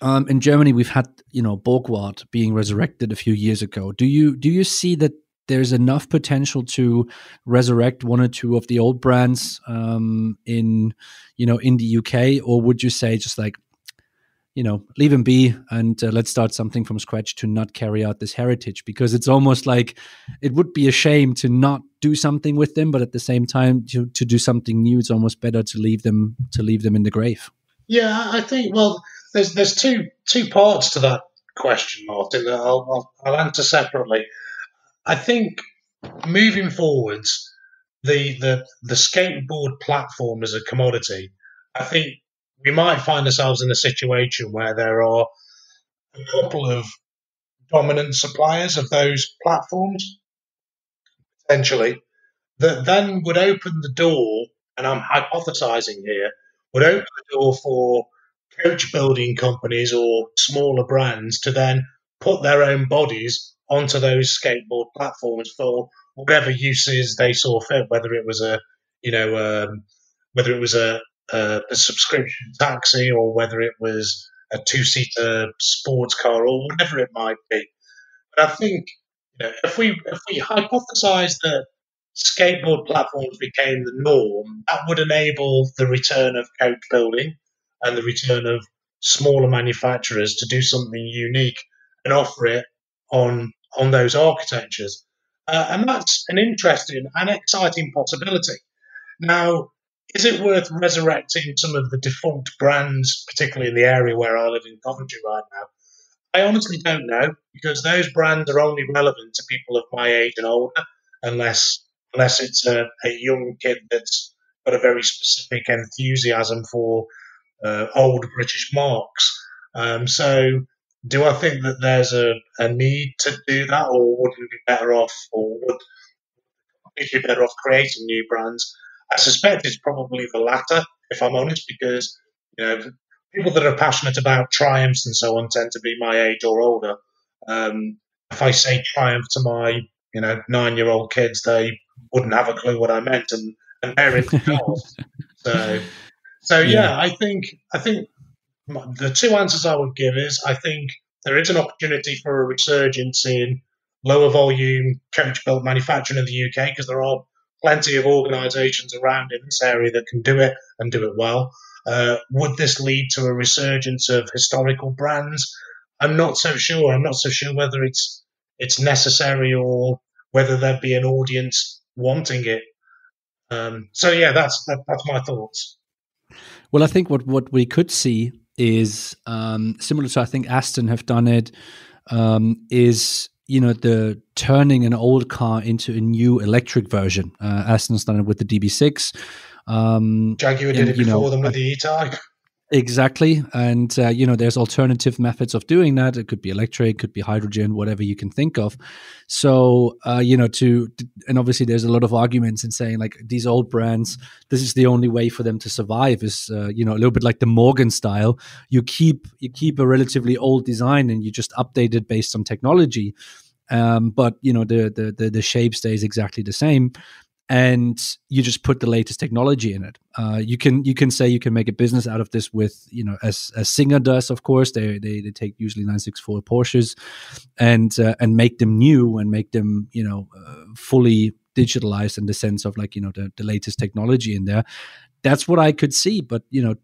um, in Germany, we've had you know Borgward being resurrected a few years ago. Do you do you see that there's enough potential to resurrect one or two of the old brands um, in you know in the UK, or would you say just like you know leave them be and uh, let's start something from scratch to not carry out this heritage because it's almost like it would be a shame to not do something with them, but at the same time to to do something new, it's almost better to leave them to leave them in the grave. Yeah, I think well there's there's two two parts to that question, Martin. That I'll, I'll, I'll answer separately. I think moving forwards, the the the skateboard platform as a commodity, I think we might find ourselves in a situation where there are a couple of dominant suppliers of those platforms, potentially, that then would open the door, and I'm hypothesizing here, would open the door for coach building companies or smaller brands to then put their own bodies onto those skateboard platforms for whatever uses they saw fit, whether it was a you know um, whether it was a, a, a subscription taxi or whether it was a two seater sports car or whatever it might be. But I think you know, if we if we hypothesize that skateboard platforms became the norm, that would enable the return of coach building and the return of smaller manufacturers to do something unique and offer it on on those architectures. Uh, and that's an interesting and exciting possibility. Now, is it worth resurrecting some of the defunct brands, particularly in the area where I live in Coventry right now? I honestly don't know because those brands are only relevant to people of my age and older, unless unless it's a, a young kid that's got a very specific enthusiasm for uh, old British marques. Um, so, do I think that there's a, a need to do that, or would we be better off, or would we be better off creating new brands? I suspect it's probably the latter, if I'm honest, because you know people that are passionate about triumphs and so on tend to be my age or older. Um, if I say triumph to my you know nine year old kids, they wouldn't have a clue what I meant, and and they're into cars. so so yeah, yeah, I think I think the two answers I would give is I think there is an opportunity for a resurgence in lower volume coach built manufacturing in the UK because there are plenty of organisations around in this area that can do it and do it well. Uh, would this lead to a resurgence of historical brands? I'm not so sure. I'm not so sure whether it's it's necessary or whether there'd be an audience wanting it. Um, so yeah, that's that, that's my thoughts. Well, I think what, what we could see is um, similar to I think Aston have done it. Um, is you know the turning an old car into a new electric version. Uh, Aston's done it with the DB6. Um, Jaguar did and, it before know, them with the E-Type. Exactly, and uh, you know, there's alternative methods of doing that. It could be electric, could be hydrogen, whatever you can think of. So, uh, you know, to and obviously, there's a lot of arguments in saying like these old brands, this is the only way for them to survive. Is uh, you know a little bit like the Morgan style. You keep you keep a relatively old design and you just update it based on technology. Um, but you know the, the the the shape stays exactly the same and you just put the latest technology in it. Uh, you can you can say you can make a business out of this with you know as as Singer does, of course. They they, they take usually nine six four Porsches, and uh, and make them new and make them you know uh, fully digitalized in the sense of like you know the, the latest technology in there. That's what I could see, but you know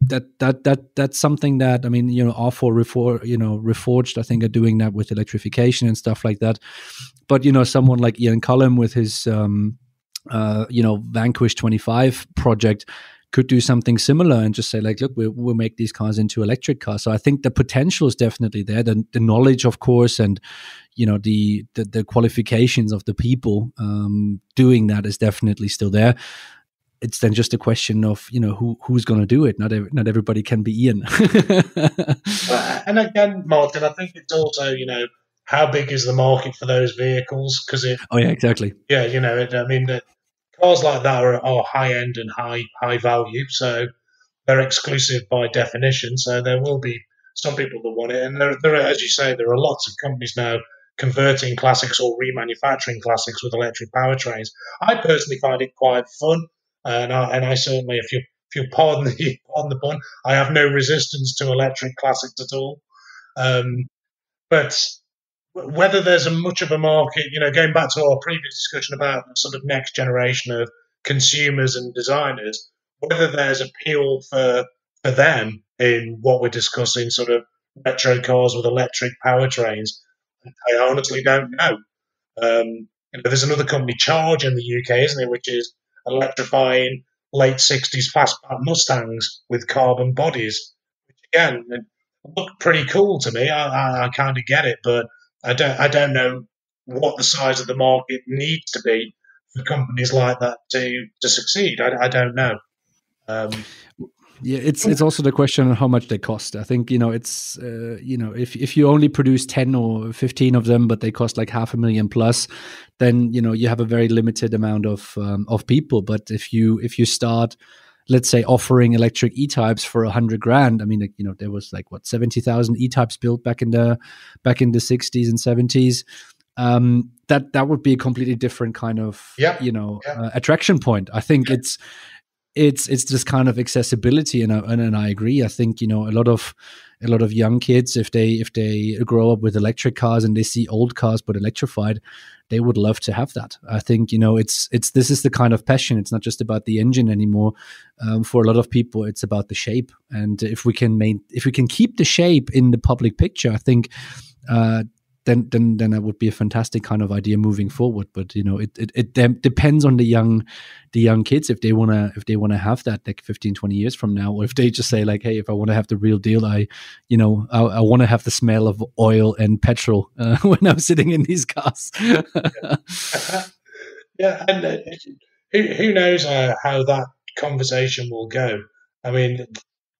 that that that that's something that I mean, you know, R4 Refor, you know, Reforged, I think are doing that with electrification and stuff like that. But you know, someone like Ian Callum with his um, uh, you know, Vanquish 25 project could do something similar and just say like, look, we'll, we'll make these cars into electric cars. So I think the potential is definitely there. The, the knowledge, of course, and you know the the, the qualifications of the people um, doing that is definitely still there. It's then just a question of you know who who's going to do it. Not not everybody can be Ian. and again, Martin, I think it's also you know how big is the market for those vehicles? Because it. Oh yeah, exactly. Yeah, you know, it, I mean, the cars like that are, are high end and high high value, so they're exclusive by definition. So there will be some people that want it, and there, there, are, as you say, there are lots of companies now converting classics or remanufacturing classics with electric powertrains. I personally find it quite fun, and I, and I certainly, if you if you pardon the pardon the pun, I have no resistance to electric classics at all. Um, but whether there's a much of a market, you know, going back to our previous discussion about the sort of next generation of consumers and designers, whether there's appeal for for them in what we're discussing, sort of retro cars with electric powertrains, I honestly don't know. Um, you know, there's another company, Charge, in the UK, isn't it, which is electrifying late 60s fastback Mustangs with carbon bodies, which again look pretty cool to me. I, I, I kind of get it, but I don't I don't know what the size of the market needs to be for companies like that to to succeed. I, I don't know. Um, yeah, it's it's also the question of how much they cost. I think you know it's uh, you know if if you only produce ten or fifteen of them, but they cost like half a million plus, then you know you have a very limited amount of um, of people. But if you if you start let's say offering electric e-types for a hundred grand i mean you know there was like what 70000 e-types built back in the back in the 60s and 70s um, that that would be a completely different kind of yeah. you know yeah. uh, attraction point i think yeah. it's it's it's this kind of accessibility and, and and I agree. I think you know a lot of a lot of young kids if they if they grow up with electric cars and they see old cars but electrified they would love to have that. I think you know it's it's this is the kind of passion. It's not just about the engine anymore. Um, for a lot of people it's about the shape. And if we can main if we can keep the shape in the public picture I think uh, then then then that would be a fantastic kind of idea moving forward. But you know, it it, it de- depends on the young the young kids if they wanna if they wanna have that like 15, 20 years from now, or if they just say like, hey, if I want to have the real deal, I you know I, I want to have the smell of oil and petrol uh, when I'm sitting in these cars. yeah, and uh, who who knows uh, how that conversation will go. I mean,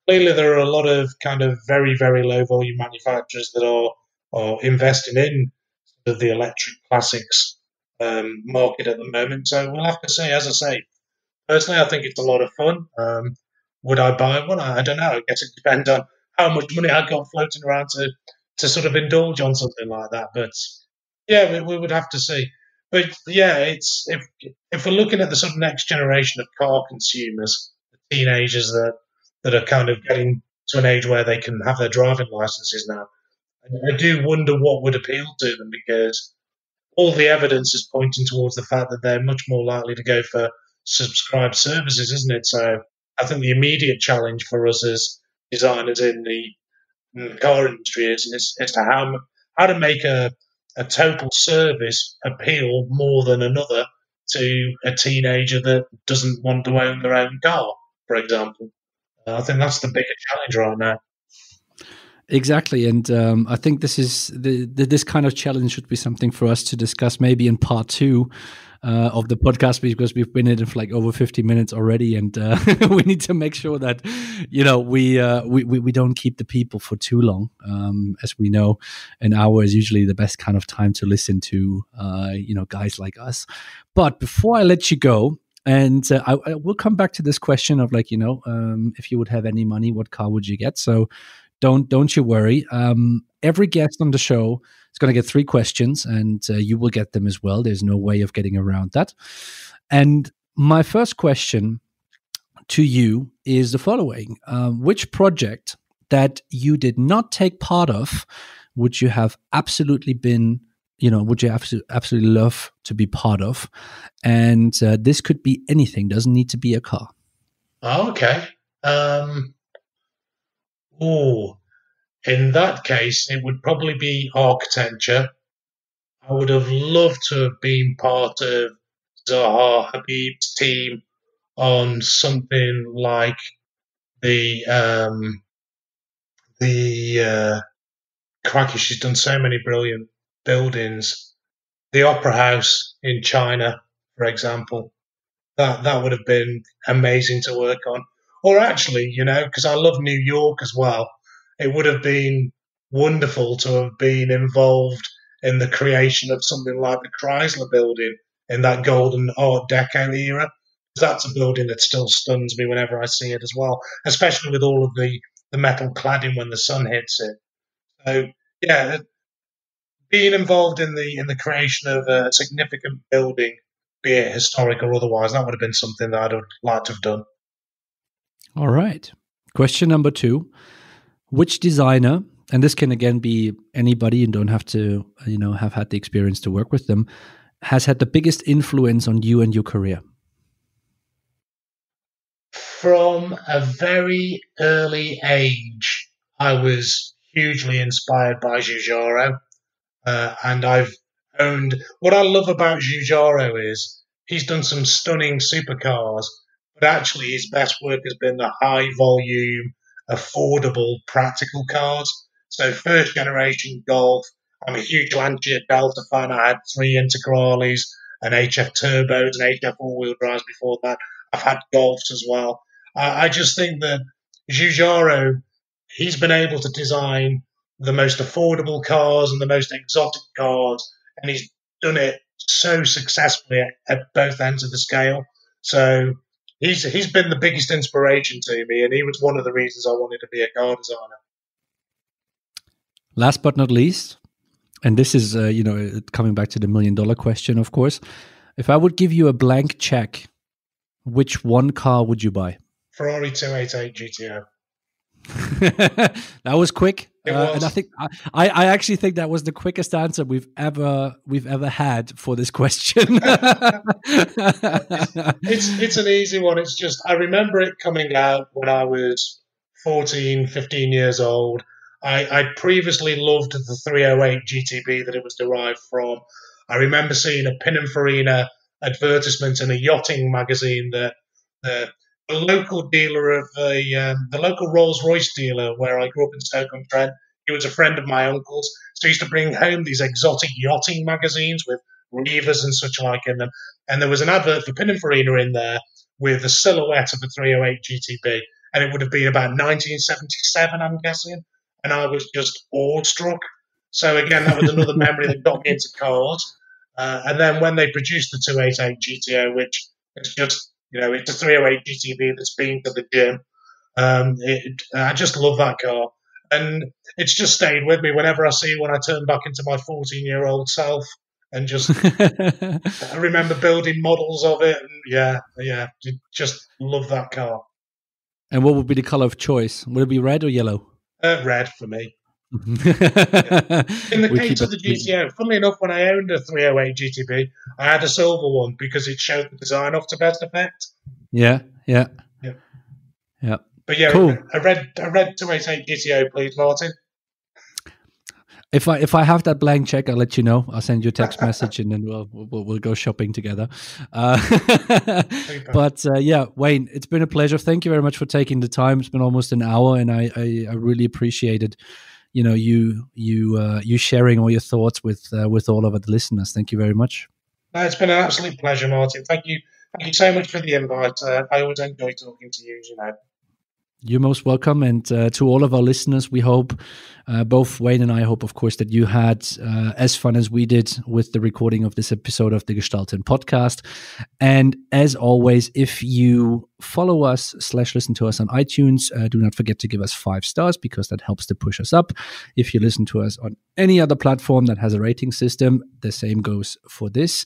clearly there are a lot of kind of very very low volume manufacturers that are or investing in the electric classics um, market at the moment. So we'll have to see. As I say, personally, I think it's a lot of fun. Um, would I buy one? I, don't know. I guess it depends on how much money I've got floating around to to sort of indulge on something like that. But yeah, we, we would have to see. But yeah, it's if if we're looking at the sort of next generation of car consumers, the teenagers that that are kind of getting to an age where they can have their driving licenses now. I do wonder what would appeal to them because all the evidence is pointing towards the fact that they're much more likely to go for subscribed services, isn't it? So I think the immediate challenge for us as designers in the, in the car industry is, is, is to how how to make a, a total service appeal more than another to a teenager that doesn't want to own their own car, for example. Uh, I think that's the bigger challenge right now. Exactly, and um, I think this is the, the, this kind of challenge should be something for us to discuss maybe in part two uh, of the podcast because we've been in it for like over 50 minutes already and uh, we need to make sure that you know we, uh, we, we we don't keep the people for too long um, as we know. An hour is usually the best kind of time to listen to uh, you know guys like us. But before i let you go and uh, I, I, will come back to this question of like you know um, if you would have any money what car would you get? So don't don't you worry. Um, every guest on the show is going to get three questions, and uh, you will get them as well. There's no way of getting around that. And my first question to you is the following: um, Which project that you did not take part of would you have absolutely been? You know, would you absolutely, love to be part of? And uh, this could be anything; doesn't need to be a car. Okay. Um, Oh, in that case, it would probably be architecture. I would have loved to have been part of Zaha Hadid's team on something like the um, the uh. She's done so many brilliant buildings. The Opera House in China, for example, that that would have been amazing to work on. Or actually, you know, because I love New York as well, it would have been wonderful to have been involved in the creation of something like the Chrysler building in that golden Art Deco era. That's a building that still stuns me whenever I see it as well, especially with all of the, the metal cladding when the sun hits it. So, yeah, uh, being involved in the in the creation of a significant building, be it historic or otherwise, that would have been something that I'd have liked to have done. All right. Question number two Which designer, and this can again be anybody, you don't have to, you know, have had the experience to work with them, has had the biggest influence on you and your career? From a very early age, I was hugely inspired by Giugiaro. Uh, and I've owned what I love about Giugiaro is he's done some stunning supercars but actually his best work has been the high volume, affordable, practical cars. So first generation Golf. I'm a huge Lancia Delta fan. I had three Integrales, an HF turbos, and HF all-wheel drives before that. I've had Golfs as well. Uh, I just think that Giugiaro, he's been able to design the most affordable cars and the most exotic cars, and he's done it so successfully at, at both ends of the scale. So he's he's been the biggest inspiration to me, and he was one of the reasons I wanted to be a car designer. Last but not least, and this is uh, you know coming back to the million dollar question, of course. If I would give you a blank check, which one car would you buy? Ferrari 288 GTO. that was quick. Uh, and I think I, I actually think that was the quickest answer we've ever we've ever had for this question. it's it's an easy one. It's just I remember it coming out when I was 14, 15 years old. I, I previously loved the 308 GTB that it was derived from. I remember seeing a Pininfarina advertisement in a yachting magazine that the the local dealer of the um, the local Rolls Royce dealer where I grew up in Stoke-on-Trent. He was a friend of my uncle's, so he used to bring home these exotic yachting magazines with Rivas and such like in them. And there was an advert for Pininfarina in there with a silhouette of the 308 GTB, and it would have been about 1977, I'm guessing. And I was just awestruck. So again, that was another memory that got me into cars. Uh, and then when they produced the 288 GTO, which is just you know, it's a 308 GTB that's been to the gym. Um, it, I just love that car. And it's just stayed with me whenever I see when I turn back into my 14 year old self and just I remember building models of it. And yeah, yeah, just love that car. And what would be the color of choice? Would it be red or yellow? Uh, red for me. In the we case of the GTO, funnily enough, when I owned a 308 GTB, I had a silver one because it showed the design off to best effect. Yeah, yeah, yeah, yeah. But yeah, cool. I read I read 288 GTO, please, Martin. If I if I have that blank check, I'll let you know. I'll send you a text message, and then we'll we'll, we'll go shopping together. Uh, but uh, yeah, Wayne, it's been a pleasure. Thank you very much for taking the time. It's been almost an hour, and I I, I really appreciate it you know you you uh, you sharing all your thoughts with uh, with all of the listeners. Thank you very much. No, it's been an absolute pleasure, Martin. Thank you. Thank you so much for the invite. Uh, I always enjoy talking to you. You know. You're most welcome. And uh, to all of our listeners, we hope, uh, both Wayne and I hope, of course, that you had uh, as fun as we did with the recording of this episode of the Gestalten podcast. And as always, if you follow us slash listen to us on iTunes, uh, do not forget to give us five stars because that helps to push us up. If you listen to us on any other platform that has a rating system, the same goes for this.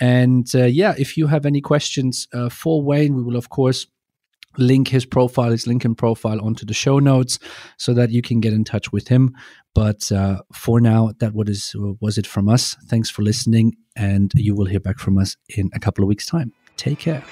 And uh, yeah, if you have any questions uh, for Wayne, we will, of course, link his profile, his LinkedIn profile onto the show notes so that you can get in touch with him. But uh, for now, that what is was it from us. Thanks for listening, and you will hear back from us in a couple of weeks' time. Take care.